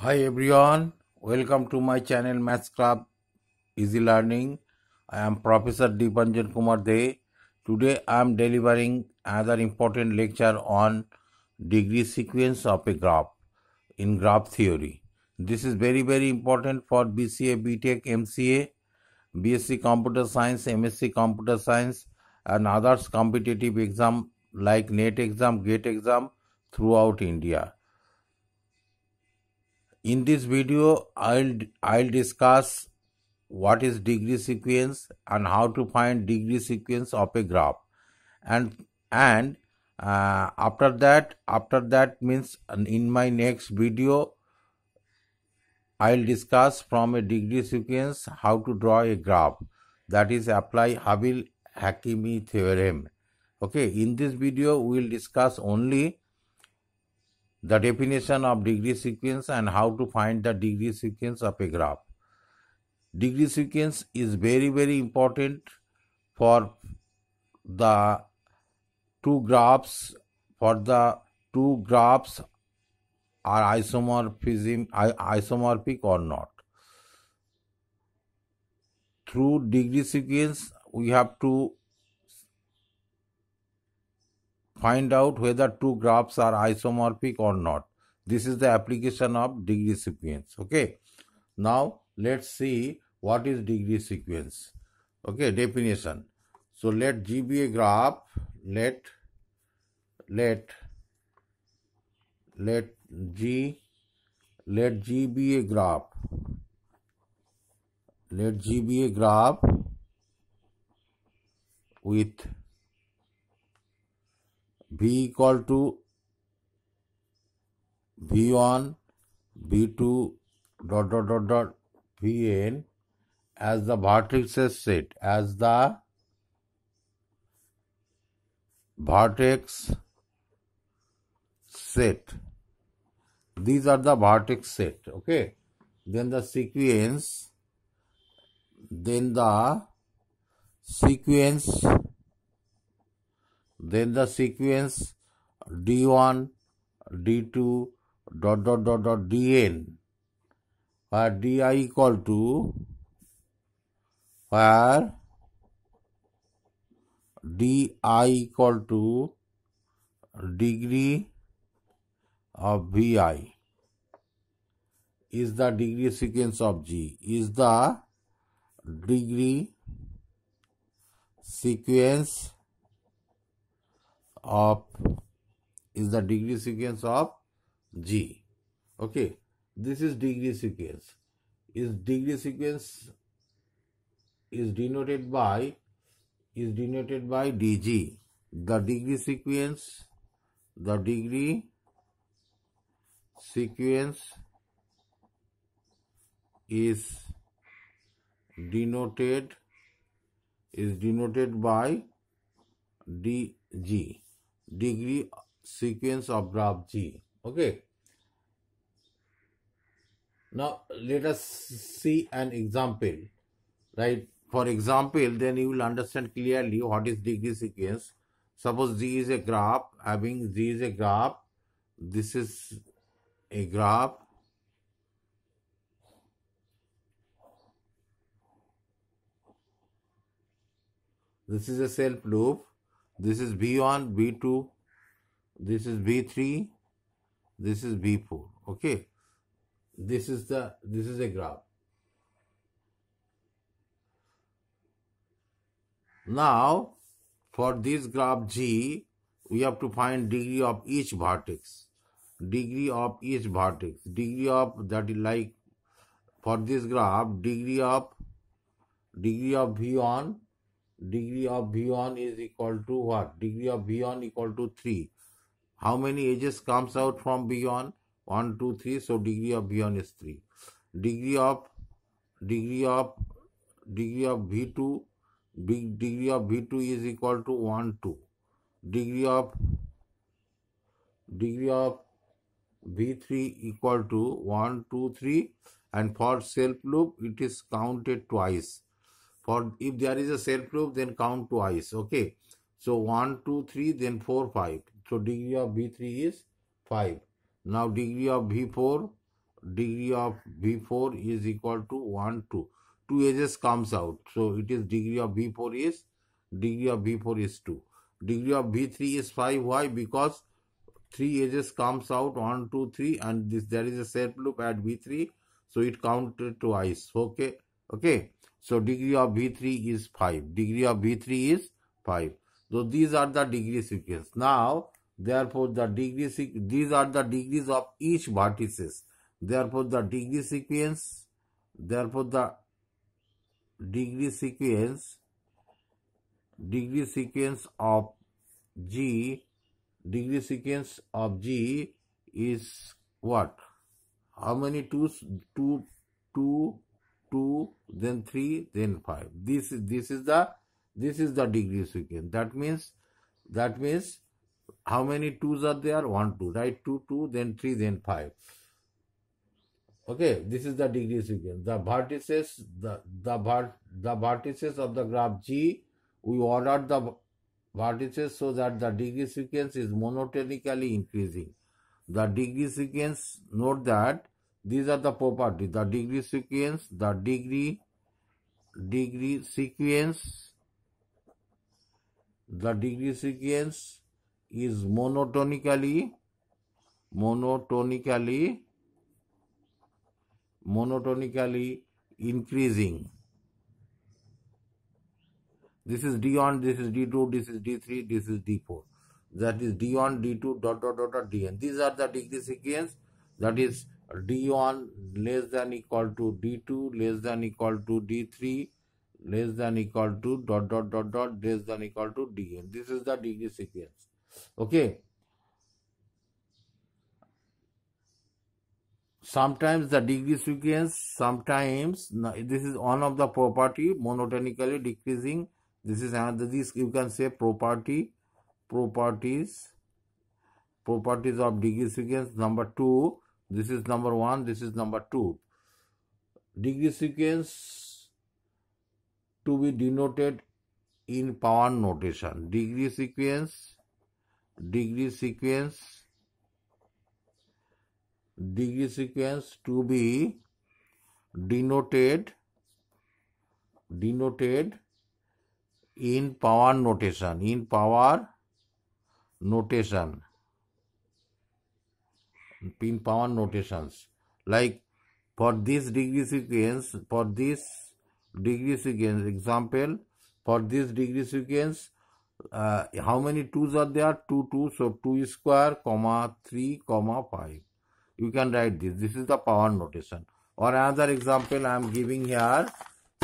Hi everyone, welcome to my channel Maths Club Easy Learning. I am Professor Dipanjan Kumar Dey. Today I am delivering another important lecture on degree sequence of a graph in graph theory. This is very very important for BCA, BTech, MCA, BSc Computer Science, MSc Computer Science and others competitive exam like NET exam, GATE exam throughout India in this video, I'll, I'll discuss what is degree sequence and how to find degree sequence of a graph. And, and uh, after that, after that means in my next video, I'll discuss from a degree sequence how to draw a graph that is apply Havel-Hakimi theorem. Okay, in this video, we will discuss only the definition of degree sequence and how to find the degree sequence of a graph. Degree sequence is very very important for the two graphs for the two graphs are isomorphism isomorphic or not. Through degree sequence we have to find out whether two graphs are isomorphic or not. This is the application of degree sequence. Okay. Now let's see what is degree sequence. Okay, definition. So let G be a graph. Let let let G let G be a graph. Let G be a graph with v equal to v1 v2 dot dot dot dot vn as the vertices set as the vertex set. These are the vertex set okay? Then the sequence then the sequence then the sequence d1 d2 dot dot dot dot dn where di equal to where di equal to degree of vi is the degree sequence of g. Is the degree sequence of is the degree sequence of G. Okay, this is degree sequence. Is degree sequence is denoted by is denoted by dg. The degree sequence, the degree sequence is denoted is denoted by dg degree sequence of graph G. Okay. Now let us see an example. Right. For example, then you will understand clearly what is degree sequence. Suppose G is a graph, having G is a graph. This is a graph. This is a self loop this is V1, V2, this is V3, this is V4. Okay. This is the this is a graph. Now for this graph G, we have to find degree of each vertex. Degree of each vertex. Degree of that is like for this graph, degree of degree of V1 degree of V1 is equal to what? Degree of V1 equal to 3. How many edges comes out from V1? 1, 2, 3. So degree of V1 is 3. Degree of degree of degree of V2 big degree of V2 is equal to 1, 2. Degree of degree of V3 equal to 1, 2, 3 and for self loop it is counted twice for if there is a self loop, then count twice. Okay. So 1, 2, 3, then 4, 5. So degree of V3 is 5. Now degree of V4, degree of v4 is equal to 1 2 two edges comes out so it is degree of v4 is degree of v4 is 2 degree of v3 is 5 why because three edges comes out 1 2 3 and this there is a self loop at v3 so it counted twice okay okay so degree of v3 is 5 degree of v3 is 5 so these are the degree sequence. Now therefore the degree these are the degrees of each vertices. Therefore the degree sequence therefore the degree sequence degree sequence of g degree sequence of g is what? How many twos two two two then three then five. This is this is the this is the degree sequence. That means that means how many twos are there? One two right? Two two then three then five. Okay this is the degree sequence. The vertices the the vert, the vertices of the graph g we ordered the vertices so that the degree sequence is monotonically increasing. The degree sequence note that these are the properties the degree sequence the degree degree sequence the degree sequence is monotonically monotonically monotonically increasing. This is d1 this is d2 this is d3 this is d4 that is d1 d2 dot dot dot dot dn these are the degree sequence. That is d1 less than equal to d2 less than equal to d3 less than equal to dot dot dot dot less than equal to dn this is the degree sequence. Okay. Sometimes the degree sequence sometimes this is one of the property monotonically decreasing. This is another this you can say property properties properties of degree sequence. Number two this is number one this is number two. Degree sequence to be denoted in power notation. Degree sequence degree sequence degree sequence to be denoted denoted in power notation in power notation in power notations like for this degree sequence for this degree sequence example for this degree sequence uh, how many twos are there? 2, 2. So 2 square, comma 3, comma 5. You can write this. This is the power notation. Or another example I am giving here.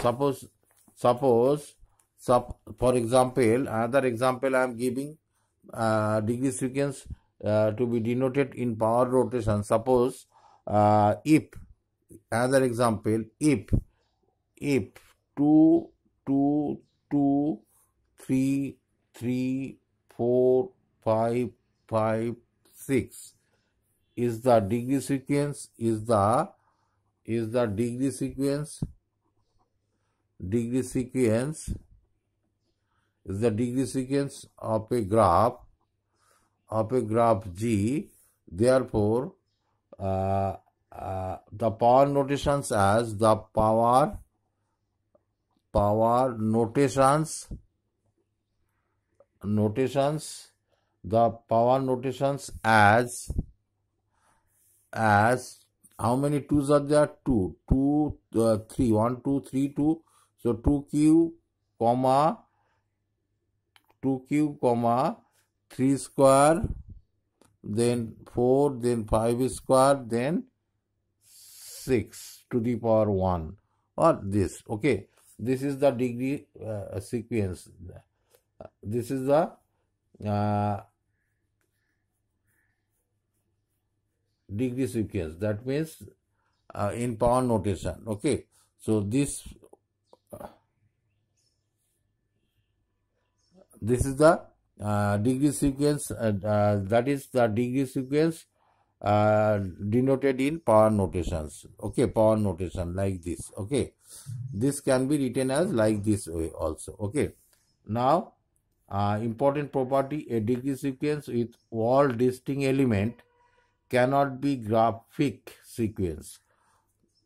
Suppose, suppose, sup, for example, another example I am giving uh, degree sequence uh, to be denoted in power notation. Suppose uh, if, another example, if, if 2, 2, 2, 3, three, four, five, five, six is the degree sequence is the is the degree sequence degree sequence is the degree sequence of a graph of a graph G therefore uh, uh, the power notations as the power power notations notations the power notations as as how many twos are there? Two. Two uh, three. One two three two. So 2q comma 2q comma 3 square then 4 then 5 square then 6 to the power 1 or this okay. This is the degree uh, sequence. This is the uh, degree sequence. That means uh, in power notation okay. So this uh, this is the uh, degree sequence uh, uh, that is the degree sequence denoted in power notations. Okay power notation like this. Okay this can be written as like this way also. Okay now uh, important property a degree sequence with all distinct element cannot be graphic sequence.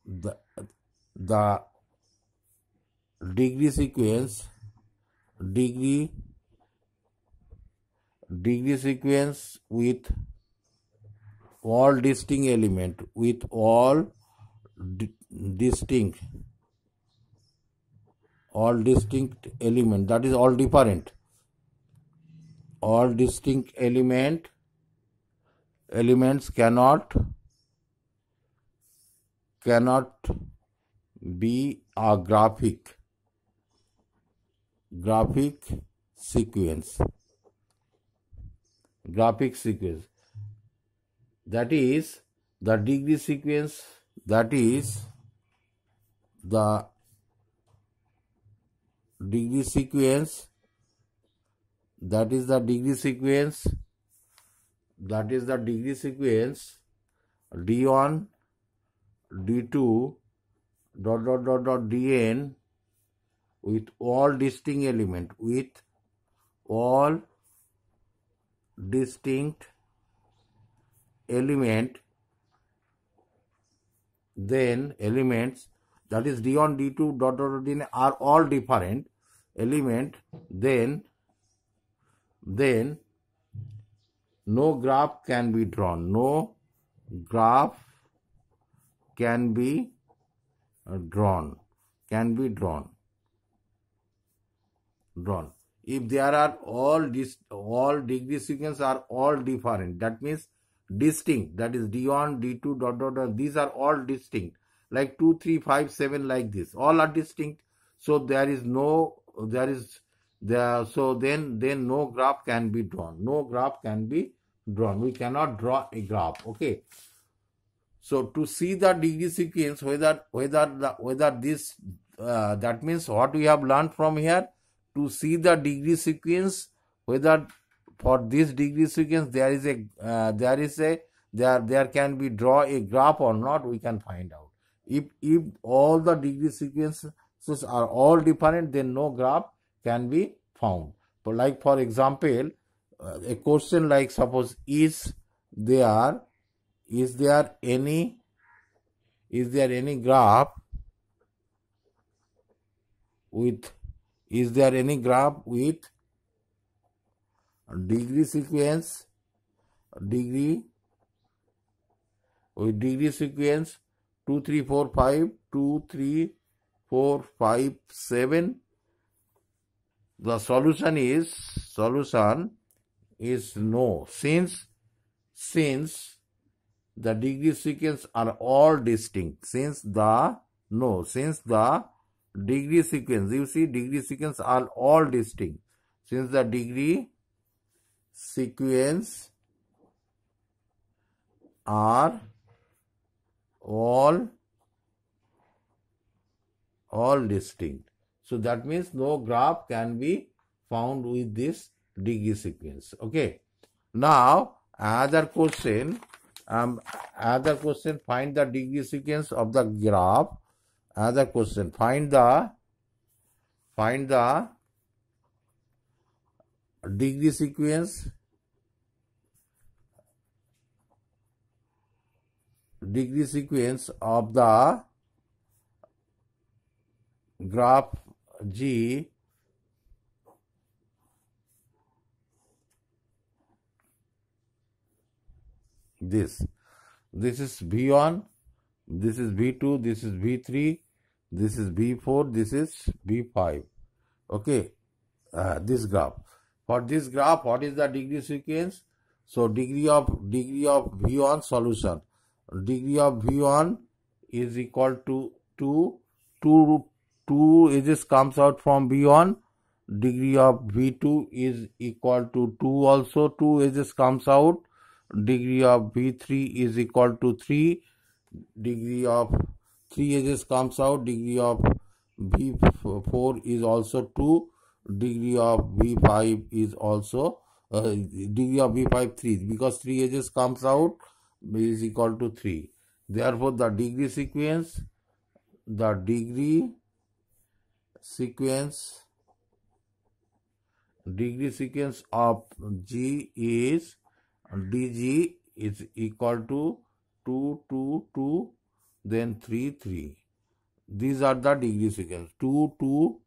The, the degree sequence degree degree sequence with all distinct element with all di- distinct all distinct element that is all different. All distinct element elements cannot cannot be a graphic graphic sequence graphic sequence. That is the degree sequence that is the degree sequence that is the degree sequence that is the degree sequence d1 d2 dot dot dot dot dn with all distinct element with all distinct element then elements that is d1 d2 dot dot dot are all different. Element then then no graph can be drawn. No graph can be drawn. Can be drawn. Drawn if there are all this all degree sequence are all different that means distinct that is d1 d2 dot dot dot these are all distinct. Like 2 3 5 7 like this all are distinct. So there is no there is there so then then no graph can be drawn. No graph can be drawn. We cannot draw a graph. Okay. So to see the degree sequence whether whether the whether this uh, that means what we have learned from here to see the degree sequence whether for this degree sequence there is a uh, there is a there there can be draw a graph or not we can find out. If if all the degree sequences are all different then no graph can be found. But like for example uh, a question like suppose is there is there any is there any graph with is there any graph with degree sequence? Degree? With degree sequence 2 3 4 5 2 3 4 5 7 the solution is solution is no. Since since the degree sequence are all distinct. Since the no since the degree sequence. You see degree sequence are all distinct. Since the degree sequence are all all distinct. So that means no graph can be found with this degree sequence. Okay. Now another question. Um another question. Find the degree sequence of the graph another question. Find the find the degree sequence. Degree sequence of the graph G. This. This is v1 this is v2 this is v3 this is v4 this is v5 okay uh, this graph. For this graph what is the degree sequence? So degree of degree of v1 solution. Degree of v1 is equal to 2 2 2 edges comes out from v1 degree of v2 is equal to 2 also. 2 edges comes out. Degree of V3 is equal to 3 degree of 3 edges comes out degree of v4 is also 2 degree of v5 is also uh, degree of v5 3 because 3 edges comes out is equal to 3 therefore the degree sequence the degree sequence degree sequence of G is dg is equal to 2, 2, 2, then 3, 3. These are the degree sequence 2, 2,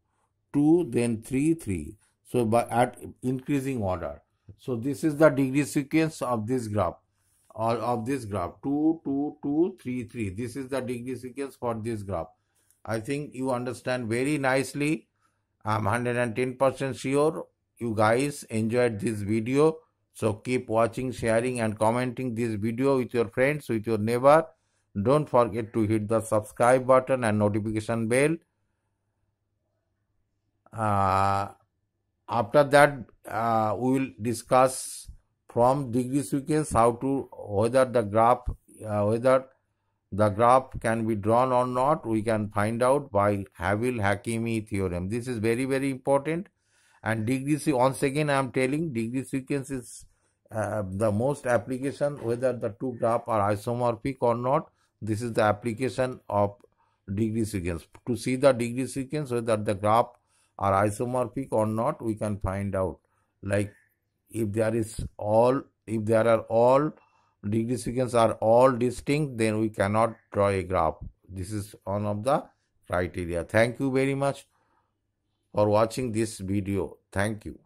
2, then 3, 3. So, by at increasing order. So, this is the degree sequence of this graph or of this graph 2, 2, 2, 3, 3. This is the degree sequence for this graph. I think you understand very nicely. I'm 110% sure you guys enjoyed this video. So keep watching, sharing and commenting this video with your friends, with your neighbor. Don't forget to hit the subscribe button and notification bell. Uh, after that, uh, we will discuss from degree sequence how to whether the graph uh, whether the graph can be drawn or not we can find out by Havel Hakimi theorem. This is very very important. And degree once again I am telling degree sequence is uh, the most application whether the two graph are isomorphic or not this is the application of degree sequence. To see the degree sequence whether the graph are isomorphic or not we can find out. Like if there is all if there are all degree sequence are all distinct then we cannot draw a graph. This is one of the criteria. Thank you very much for watching this video. Thank you